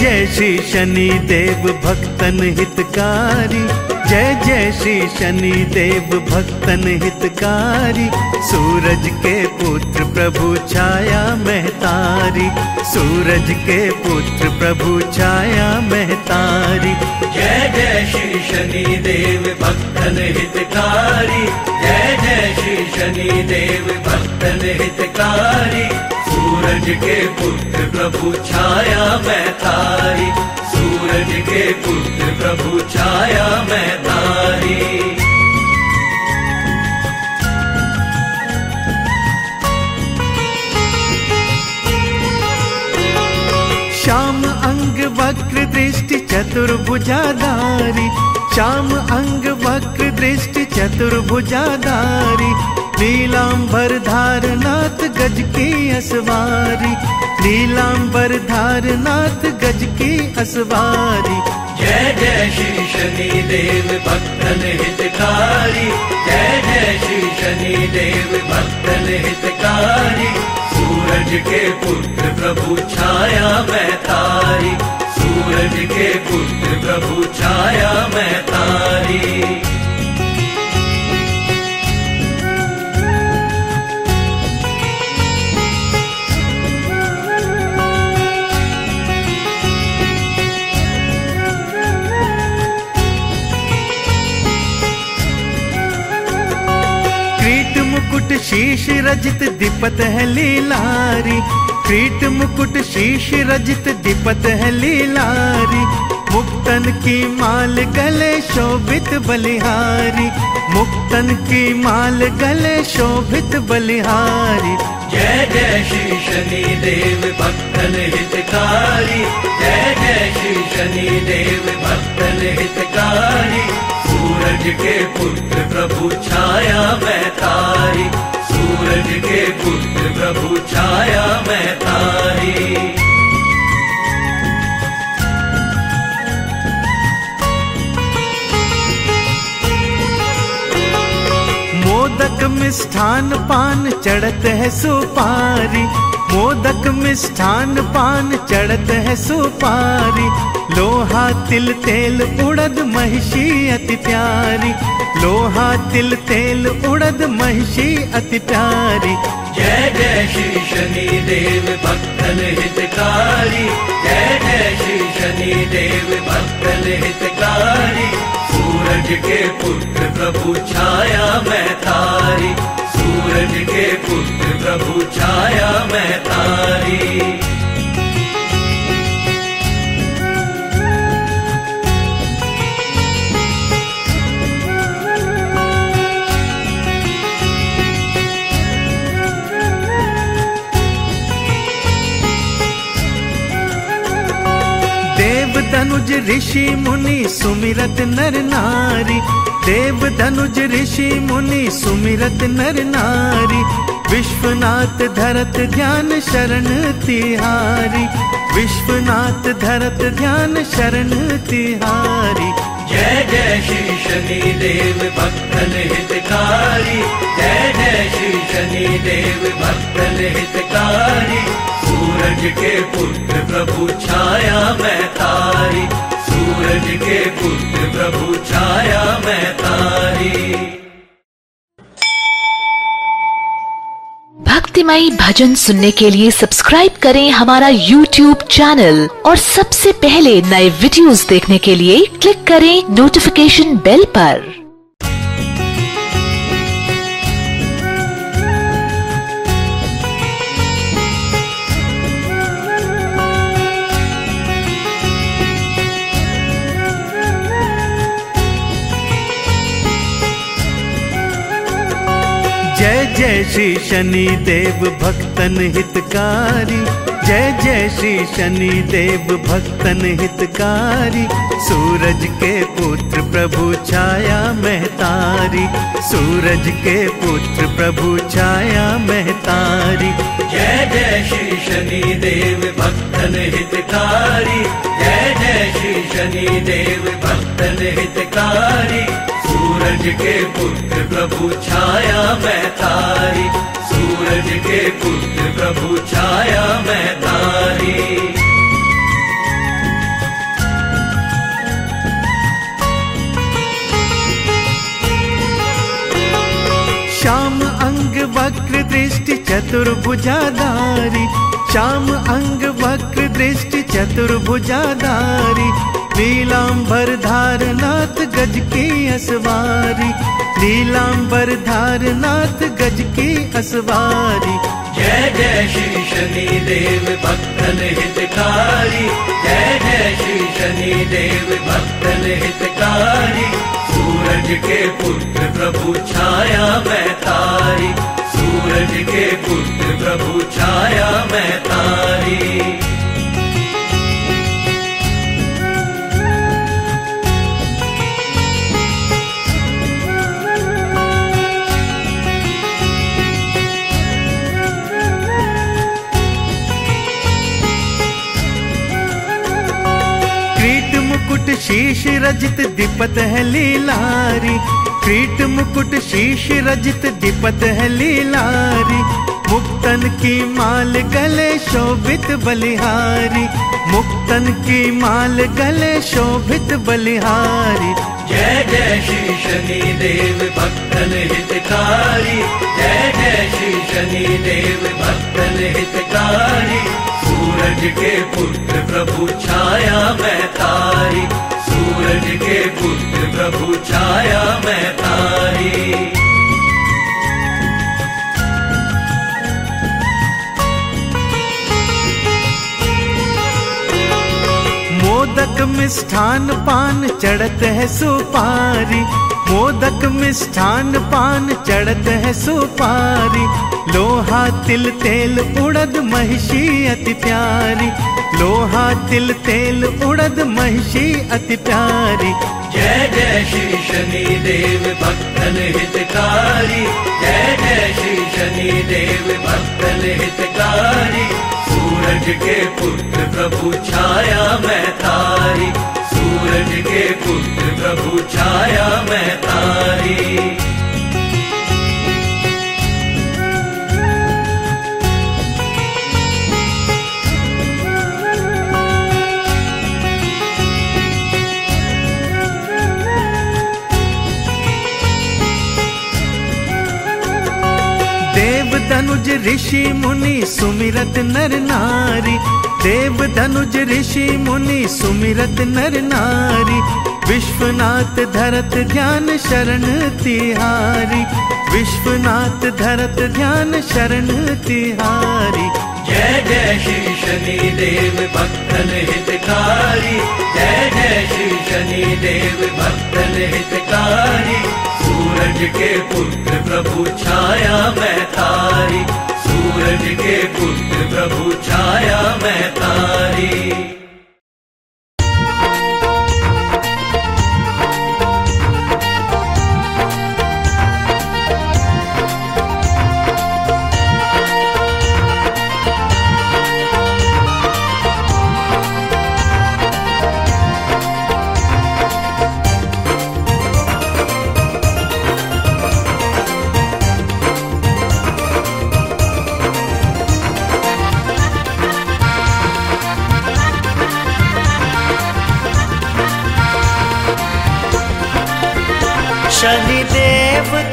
जय श्री शनि देव भक्तन हितकारी। जय जय श्री शनि देव भक्तन हितकारी। सूरज के पुत्र प्रभु छाया महतारी सूरज के पुत्र प्रभु छाया महतारी जय जय श्री शनि देव भक्तन हितकारी। जय जय श्री शनि देव भक्तन हितकारी। सूरज के पुत्र प्रभु छाया महतारी सूरज के पुत्र प्रभु छाया महतारी श्याम अंग वक्र दृष्टि चतुर्भुजाधारी। श्याम अंग वक्र दृष्टि चतुर्भुजाधारी। नीलांबर धारनाथ गज की असवारी। नीलांबर धारनाथ गज की असवारी। जय जय श्री शनि देव भक्तन हितकारी। जय जय श्री शनि देव भक्तन हितकारी। सूरज के पुत्र प्रभु छाया मैं महतारी सूरज के पुत्र प्रभु छाया महतारी क्रीट शीश रजित दीपत है लीलारी। क्रीट मुकुट शीश रजित दीपत है लीलारी। मुक्तन की माल गले शोभित बलिहारी। मुक्तन की माल गले शोभित बलिहारी। जय जय श्री शनि देव भक्तन हितकारी। जय जय श्री शनि देव भक्तन हितकारी। सूरज के पुत्र प्रभु छाया महतारी सूरज के पुत्र प्रभु छाया महतारी मोदक मिष्ठान पान चढ़त है सुपारी। मोदक मिष्ठान पान चढ़त है सुपारी। लोहा तिल तेल उड़द महिषी अति प्यारी। लोहा तिल तेल उड़द महिषी अति प्यारी। जय जय श्री शनि देव भक्तन हितकारी। जय जय श्री शनि देव भक्तन हितकारी। सूरज के पुत्र प्रभु छाया महतारी सूरज के पुत्र प्रभु छाया मैं देव ऋषि मुनि सुमिरत नर नारी। देव धनुज ऋषि मुनि सुमिरत नर नारी। विश्वनाथ धरत ध्यान शरण तिहारी। विश्वनाथ धरत ध्यान शरण तिहारी। जय जय श्री शनि देव भक्तन हितकारी। जय जय श्री शनि देव भक्तन हितकारी। सूरज के पुत्र प्रभु छाया महतारी सूरज के पुत्र प्रभु छाया महतारी भक्तिमयी भजन सुनने के लिए सब्सक्राइब करें हमारा YouTube चैनल और सबसे पहले नए वीडियोस देखने के लिए क्लिक करें नोटिफिकेशन बेल पर। श्री शनि देव भक्तन हितकारी जय जय श्री शनि देव भक्तन हितकारी सूरज के पुत्र प्रभु छाया महतारी सूरज के पुत्र प्रभु छाया महतारी जय जय श्री शनि देव भक्तन हितकारी। जय जय श्री शनि देव भक्तन हितकारी। सूरज के पुत्र प्रभु छाया महतारी सूरज के पुत्र प्रभु छाया महतारी दृष्टि चतुर्भुजाधारी। श्याम अंग वक्र दृष्टि चतुर्भुजाधारी। नीलांबर धारनाथ गज की असवारी। नीलांबर धारनाथ गज की असवारी। जय जय श्री शनि देव भक्तन हितकारी। जय जय श्री शनि देव भक्तन हितकारी। सूरज के पुत्र प्रभु छाया प्रभु छाया मैं तारी। मुकुट शीश रजित दीपत है लीलारी। क्रीट मुकुट शीश रजित दीपत है लीलारी। मुक्तन की माल गले शोभित बलिहारी। मुक्तन की माल गले शोभित बलिहारी। जय जय श्री शनि देव भक्तन हितकारी। जय जय श्री शनि देव भक्तन हितकारी। सूरज के पुत्र प्रभु छाया मैं तारी। सूरज के पुत्र प्रभु छाया मैं तारी। मिष्ठान पान चढ़त है सुपारी। मोदक मिष्ठान पान चढ़त है सुपारी। लोहा तिल तेल उड़द महिषी अति प्यारी। लोहा तिल तेल उड़द महिषी अति प्यारी। जय जय श्री शनि देव भक्तन हितकारी। जय जय श्री शनि देव भक्तन हितकारी। सूरज के पुत्र प्रभु छाया मैं तारी। सूरज के पुत्र प्रभु छाया मैं तारी। धनुज ऋषि मुनि सुमिरत नर नारी। देव धनुज ऋषि मुनि सुमिरत नर नारी। विश्वनाथ धरत ध्यान शरण तिहारी। विश्वनाथ धरत ध्यान शरण तिहारी। जय जय श्री शनि देव भक्तन हितकारी। जय जय श्री शनि देव भक्तन हितकारी। सूरज के पुत्र प्रभु छाया मैं तारी। सूरज के पुत्र प्रभु छाया मैं तारी।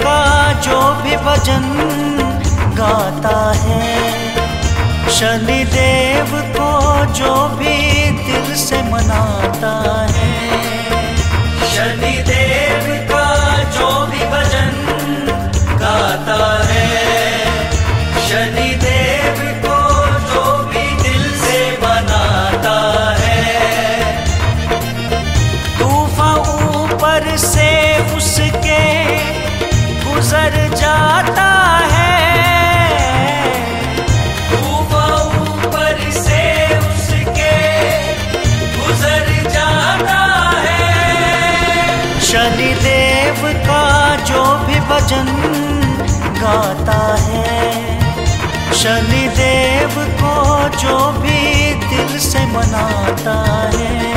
का जो भी भजन गाता है। शनि देव को जो भी दिल से मनाता है। शनि देव शनि देव का जो भी भजन गाता है शनि देव को जो भी दिल से मनाता है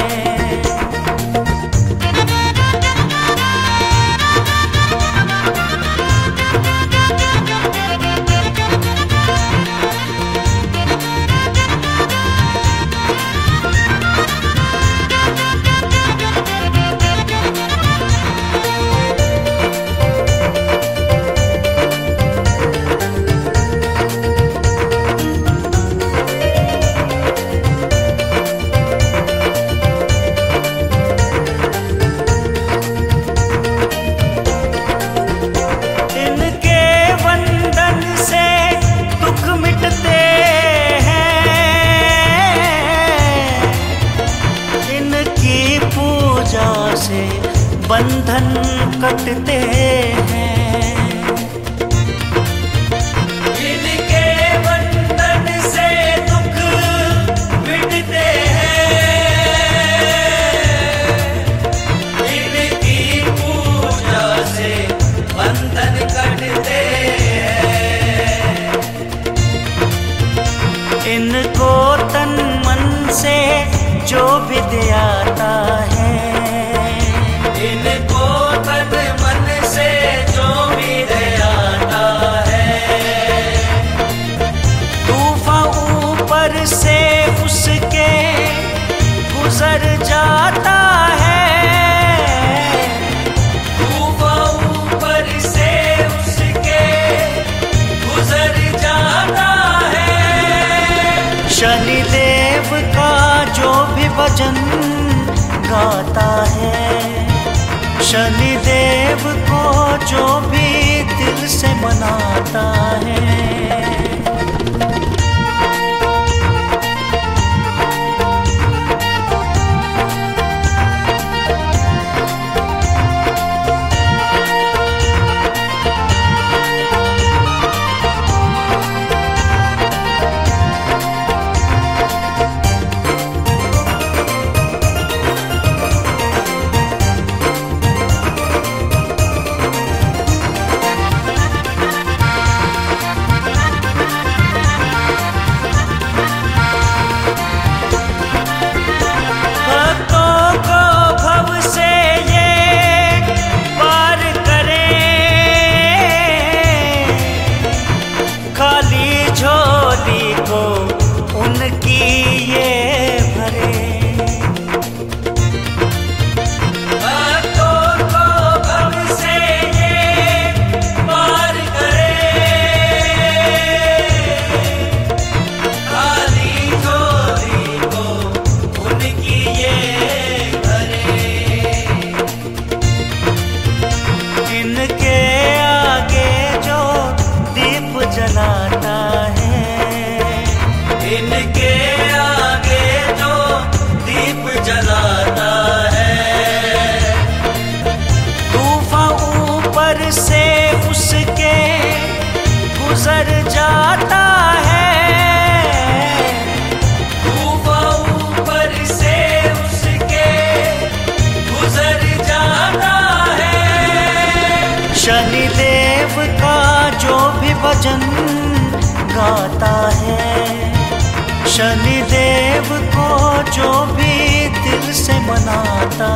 से बंधन कटते हैं। है। शनि देव को जो भी दिल से मनाता है शनि देव को जो भी दिल से मनाता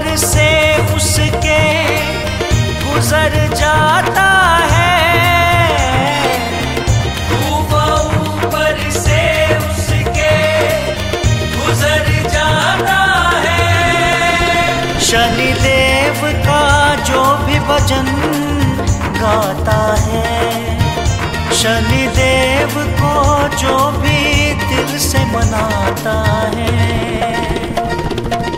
नज़र से उसके गुजर जाता है। ऊपर से उसके गुजर जाता है। शनि देव का जो भी भजन गाता है शनि देव को जो भी दिल से मनाता है।